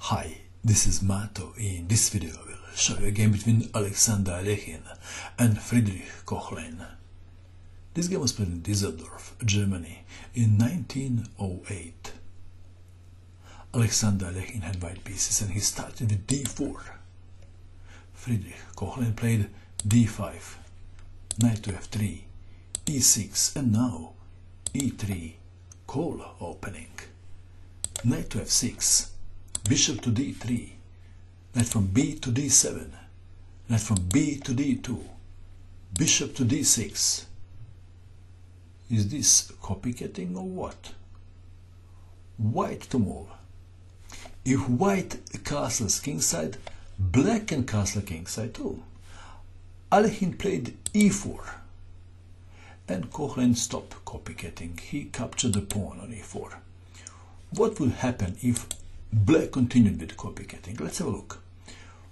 Hi, this is Mato. In this video I will show you a game between Alexander Alekhine and Friedrich Koehnlein. This game was played in Düsseldorf, Germany in 1908. Alexander Alekhine had white pieces and he started with d4. Friedrich Koehnlein played d5, knight to f3, e6 and now e3, Colle opening, knight to f6, bishop to d3, knight from b to d7, knight from b to d2, bishop to d6. Is this copycatting or what? White to move. If white castles kingside, black can castle kingside too. Alekhine played e4 and Koehnlein stopped copycatting. He captured the pawn on e4. What will happen if black continued with copycatting? Let's have a look.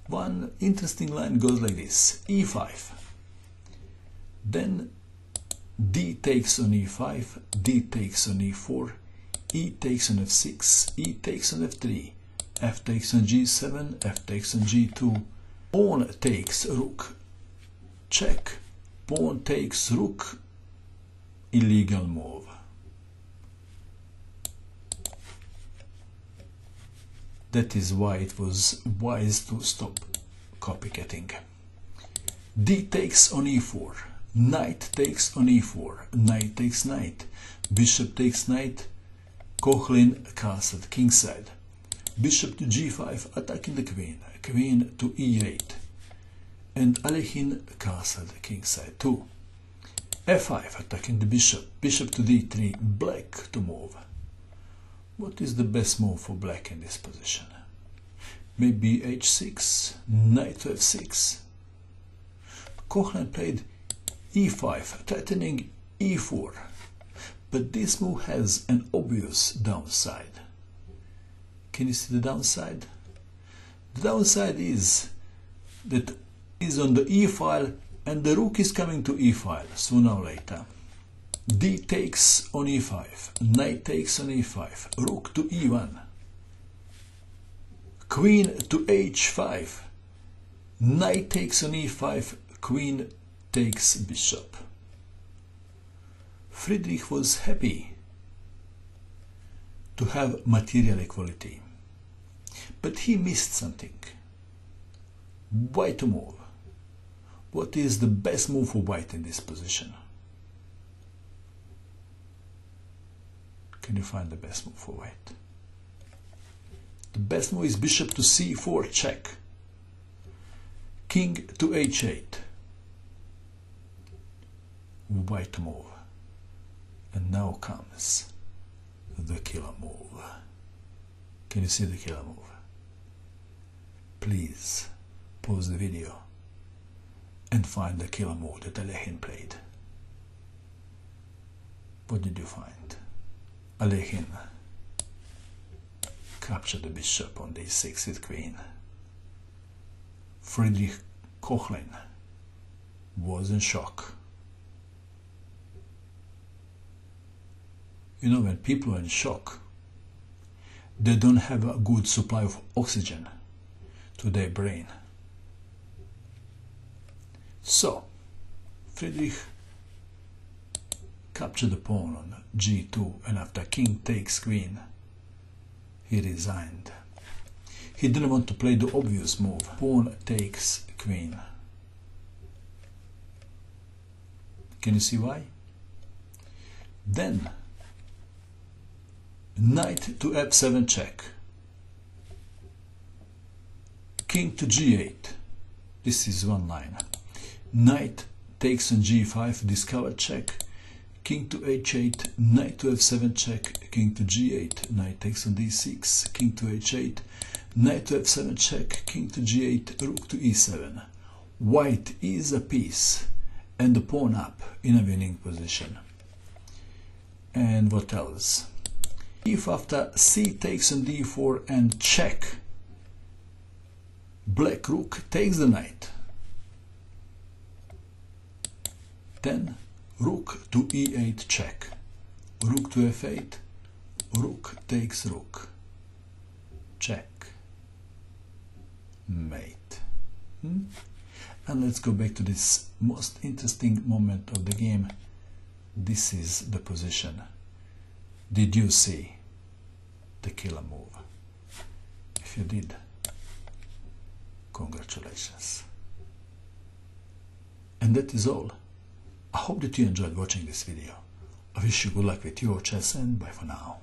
One interesting line goes like this. E5 then d takes on e5 d takes on e4 e takes on f6 e takes on f3 f takes on g7 f takes on g2 pawn takes rook. Check. Pawn takes rook. Illegal move that is why it was wise to stop copycatting. D takes on e4 knight takes on e4 knight takes knight bishop takes knight Koehnlein castled kingside. Bishop to g5 attacking the queen queen to e8 and Alekhine castled kingside too. F5 attacking the bishop bishop to d3 black to move what is the best move for black in this position? Maybe h6 knight to f6 Koehnlein played e5 threatening e4 but this move has an obvious downside. Can you see the downside? The downside is that is on the e file and the rook is coming to e file sooner or later d takes on e5 knight takes on e5 rook to e1 queen to h5 knight takes on e5 queen takes bishop. Friedrich was happy to have material equality but he missed something. White to move what is the best move for white in this position can you find the best move for white? The best move is bishop to c4 check. King to h8 white move. And now comes the killer move. Can you see the killer move? Please pause the video and find the killer move that Alekhine played. What did you find Alekhine captured the bishop on d6 with queen Friedrich Koehnlein was in shock. You know, when people are in shock, they don't have a good supply of oxygen to their brain. So, Friedrich captured the pawn on g2 and after king takes queen, he resigned. He didn't want to play the obvious move. Pawn takes queen. Can you see why? Then knight to f7 check. King to g8. This is one line. Knight takes on g5, discover check. King to h8, knight to f7 check, king to g8, knight takes on d6, king to h8, knight to f7 check, king to g8, rook to e7. White is a piece and the pawn up in a winning position. And what else? If after c takes on d4 and check, black rook takes the knight. Then rook to e8 check, rook to f8, rook takes rook, check mate. Hmm? And let's go back to this most interesting moment of the game. This is the position. Did you see the killer move? If you did, congratulations. And that is all. I hope that you enjoyed watching this video. I wish you good luck with your chess and bye for now.